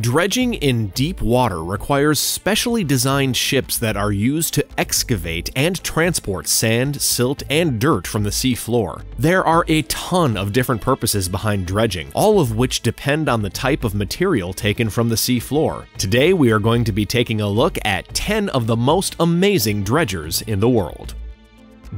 Dredging in deep water requires specially designed ships that are used to excavate and transport sand, silt, and dirt from the sea floor. There are a ton of different purposes behind dredging, all of which depend on the type of material taken from the sea floor. Today we are going to be taking a look at 10 of the most amazing dredgers in the world.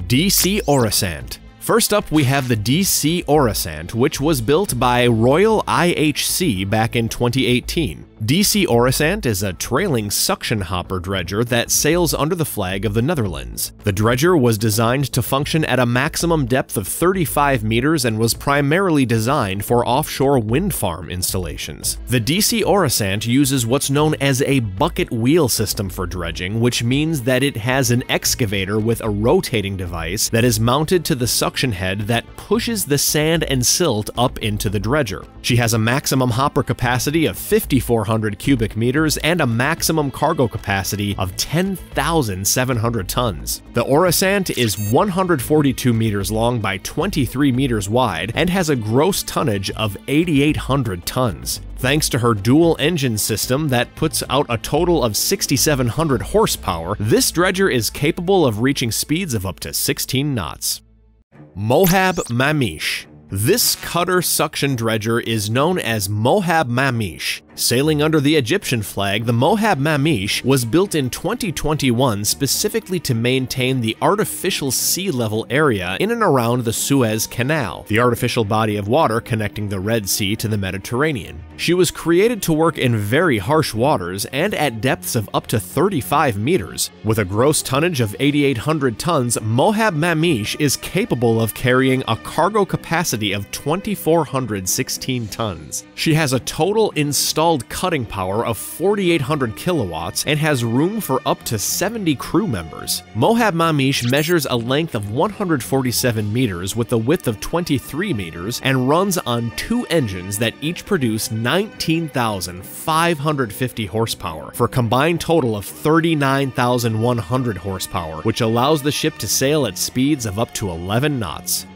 DC Orisant First up, we have the DC Orisant, which was built by Royal IHC back in 2018. DC Orisant is a trailing suction hopper dredger that sails under the flag of the Netherlands. The dredger was designed to function at a maximum depth of 35 meters and was primarily designed for offshore wind farm installations. The DC Orisant uses what's known as a bucket wheel system for dredging, which means that it has an excavator with a rotating device that is mounted to the suction head that pushes the sand and silt up into the dredger. She has a maximum hopper capacity of 5,400 1,200 cubic meters and a maximum cargo capacity of 10,700 tons. The Orisant is 142 meters long by 23 meters wide and has a gross tonnage of 8,800 tons. Thanks to her dual engine system that puts out a total of 6,700 horsepower, this dredger is capable of reaching speeds of up to 16 knots. Mohab Mameesh this cutter suction dredger is known as Mohab Mameesh Sailing under the Egyptian flag, the Mohab Mameesh was built in 2021 specifically to maintain the artificial sea level area in and around the Suez Canal, the artificial body of water connecting the Red Sea to the Mediterranean. She was created to work in very harsh waters and at depths of up to 35 meters. With a gross tonnage of 8,800 tons, Mohab Mameesh is capable of carrying a cargo capacity of 2,416 tons. She has a total installed installed cutting power of 4,800 kilowatts and has room for up to 70 crew members. Mohab Mameesh measures a length of 147 meters with a width of 23 meters and runs on two engines that each produce 19,550 horsepower for a combined total of 39,100 horsepower, which allows the ship to sail at speeds of up to 11 knots.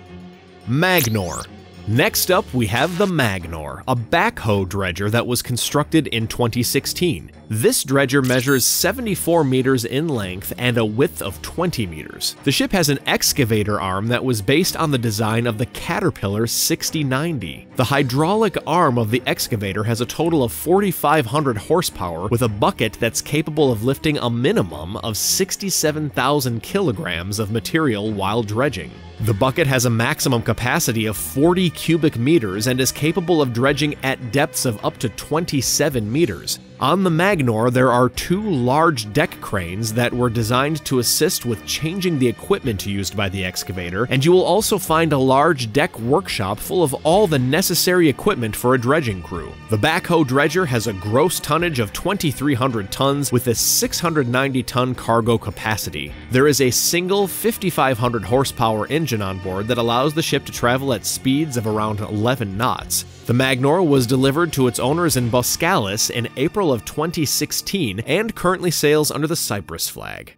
Magnor Next up, we have the Magnor, a backhoe dredger that was constructed in 2016. This dredger measures 74 meters in length and a width of 20 meters. The ship has an excavator arm that was based on the design of the Caterpillar 6090. The hydraulic arm of the excavator has a total of 4,500 horsepower with a bucket that's capable of lifting a minimum of 67,000 kilograms of material while dredging. The bucket has a maximum capacity of 40 cubic meters and is capable of dredging at depths of up to 27 meters. On the Magnor, there are two large deck cranes that were designed to assist with changing the equipment used by the excavator, and you will also find a large deck workshop full of all the necessary equipment for a dredging crew. The backhoe dredger has a gross tonnage of 2,300 tons with a 690 ton cargo capacity. There is a single 5,500 horsepower engine on board that allows the ship to travel at speeds of around 11 knots. The Magnor was delivered to its owners in Boskalis in April of 2016 and currently sails under the Cyprus flag.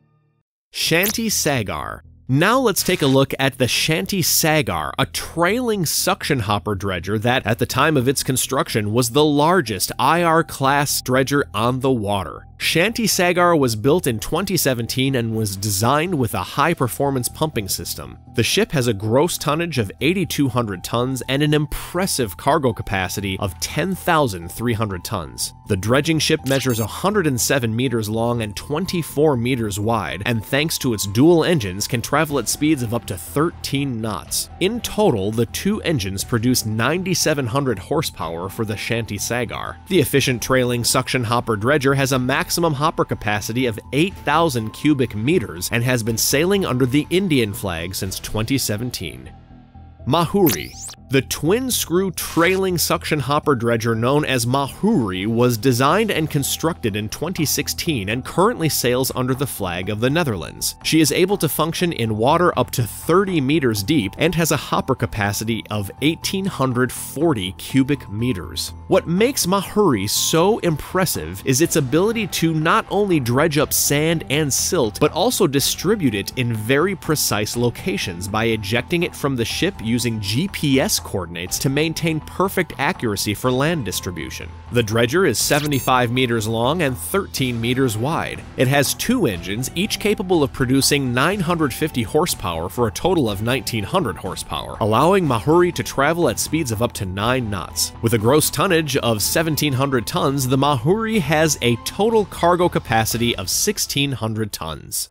Shanti Sagar now let's take a look at the Shanti Sagar, a trailing suction hopper dredger that, at the time of its construction, was the largest IR class dredger on the water. Shanti Sagar was built in 2017 and was designed with a high performance pumping system. The ship has a gross tonnage of 8,200 tons and an impressive cargo capacity of 10,300 tons. The dredging ship measures 107 meters long and 24 meters wide, and thanks to its dual engines, can travel at speeds of up to 13 knots. In total, the two engines produce 9,700 horsepower for the Shanti Sagar. The efficient trailing suction hopper dredger has a max maximum hopper capacity of 8,000 cubic meters and has been sailing under the Indian flag since 2017. Mahury the twin screw trailing suction hopper dredger known as Mahury was designed and constructed in 2016 and currently sails under the flag of the Netherlands. She is able to function in water up to 30 meters deep and has a hopper capacity of 1840 cubic meters. What makes Mahury so impressive is its ability to not only dredge up sand and silt, but also distribute it in very precise locations by ejecting it from the ship using using GPS coordinates to maintain perfect accuracy for land distribution. The dredger is 75 meters long and 13 meters wide. It has two engines, each capable of producing 950 horsepower for a total of 1900 horsepower, allowing Mahury to travel at speeds of up to 9 knots. With a gross tonnage of 1700 tons, the Mahury has a total cargo capacity of 1600 tons.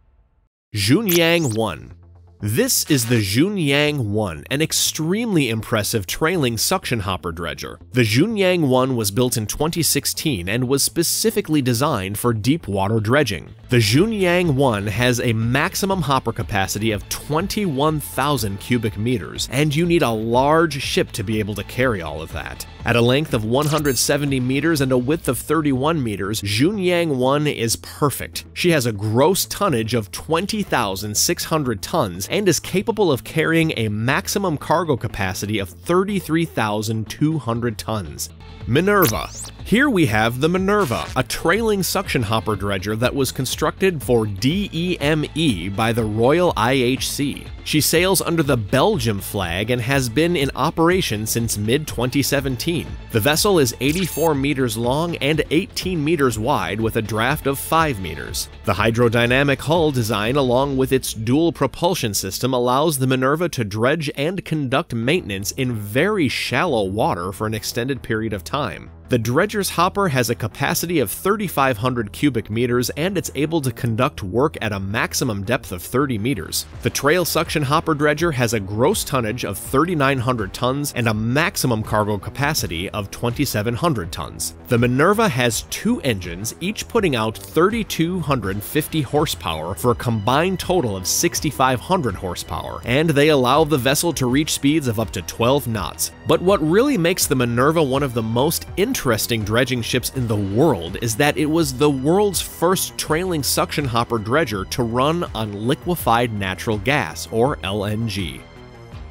Junyang 1 this is the Junyang 1, an extremely impressive trailing suction hopper dredger. The Junyang 1 was built in 2016 and was specifically designed for deep water dredging. The Junyang 1 has a maximum hopper capacity of 21,000 cubic meters, and you need a large ship to be able to carry all of that. At a length of 170 meters and a width of 31 meters, Junyang 1 is perfect. She has a gross tonnage of 20,600 tons and is capable of carrying a maximum cargo capacity of 33,200 tons. Minerva. Here we have the Minerva, a trailing suction hopper dredger that was constructed for DEME by the Royal IHC. She sails under the Belgium flag and has been in operation since mid 2017. The vessel is 84 meters long and 18 meters wide with a draft of 5 meters. The hydrodynamic hull design, along with its dual propulsion system, allows the Minerva to dredge and conduct maintenance in very shallow water for an extended period of time. The dredger's hopper has a capacity of 3,500 cubic meters and it's able to conduct work at a maximum depth of 30 meters. The trail suction hopper dredger has a gross tonnage of 3,900 tons and a maximum cargo capacity of 2,700 tons. The Minerva has two engines, each putting out 3,250 horsepower for a combined total of 6,500 horsepower, and they allow the vessel to reach speeds of up to 12 knots. But what really makes the Minerva one of the most interesting interesting dredging ships in the world is that it was the world's first trailing suction hopper dredger to run on liquefied natural gas, or LNG.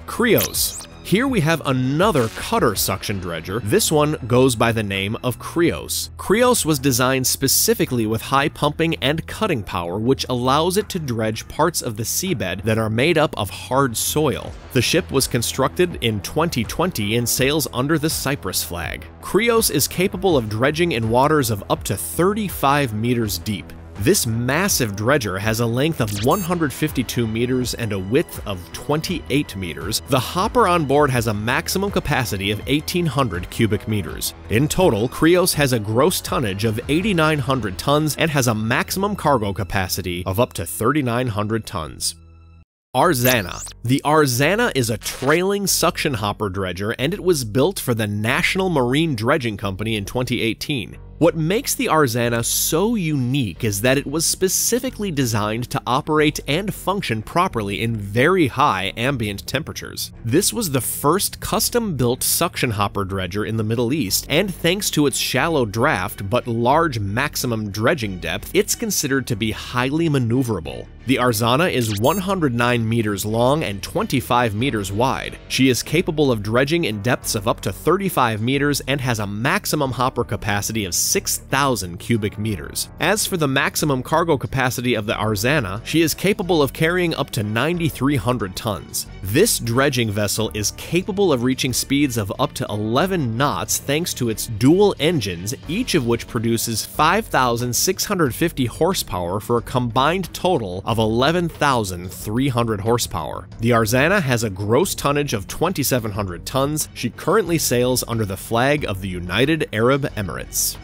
Krios here we have another cutter suction dredger. This one goes by the name of Krios. Krios was designed specifically with high pumping and cutting power, which allows it to dredge parts of the seabed that are made up of hard soil. The ship was constructed in 2020 and sails under the Cyprus flag. Krios is capable of dredging in waters of up to 35 meters deep. This massive dredger has a length of 152 meters and a width of 28 meters. The hopper on board has a maximum capacity of 1,800 cubic meters. In total, Krios has a gross tonnage of 8,900 tons and has a maximum cargo capacity of up to 3,900 tons. Arzana. The Arzana is a trailing suction hopper dredger and it was built for the National Marine Dredging Company in 2018. What makes the Arzana so unique is that it was specifically designed to operate and function properly in very high ambient temperatures. This was the first custom-built suction hopper dredger in the Middle East, and thanks to its shallow draft but large maximum dredging depth, it's considered to be highly maneuverable. The Arzana is 109 meters long and 25 meters wide. She is capable of dredging in depths of up to 35 meters and has a maximum hopper capacity of 6,000 cubic meters. As for the maximum cargo capacity of the Arzana, she is capable of carrying up to 9,300 tons. This dredging vessel is capable of reaching speeds of up to 11 knots thanks to its dual engines, each of which produces 5,650 horsepower for a combined total of 11,300 horsepower. The Arzana has a gross tonnage of 2,700 tons. She currently sails under the flag of the United Arab Emirates.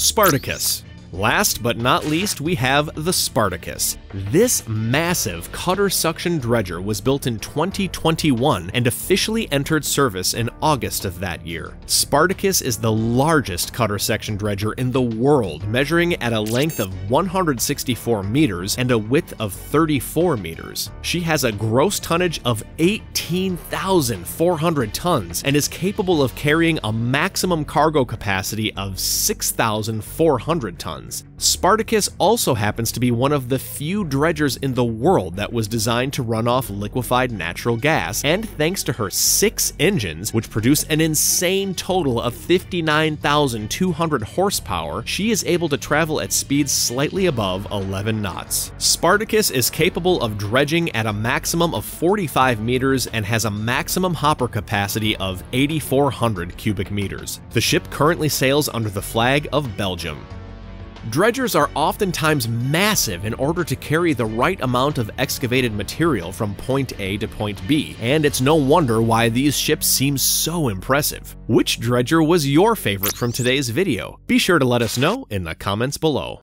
Spartacus Last but not least, we have the Spartacus. This massive cutter suction dredger was built in 2021 and officially entered service in August of that year. Spartacus is the largest cutter suction dredger in the world, measuring at a length of 164 meters and a width of 34 meters. She has a gross tonnage of 18,400 tons and is capable of carrying a maximum cargo capacity of 6,400 tons Spartacus also happens to be one of the few dredgers in the world that was designed to run off liquefied natural gas, and thanks to her six engines, which produce an insane total of 59,200 horsepower, she is able to travel at speeds slightly above 11 knots. Spartacus is capable of dredging at a maximum of 45 meters and has a maximum hopper capacity of 8,400 cubic meters. The ship currently sails under the flag of Belgium. Dredgers are oftentimes massive in order to carry the right amount of excavated material from point A to point B, and it's no wonder why these ships seem so impressive. Which dredger was your favorite from today's video? Be sure to let us know in the comments below.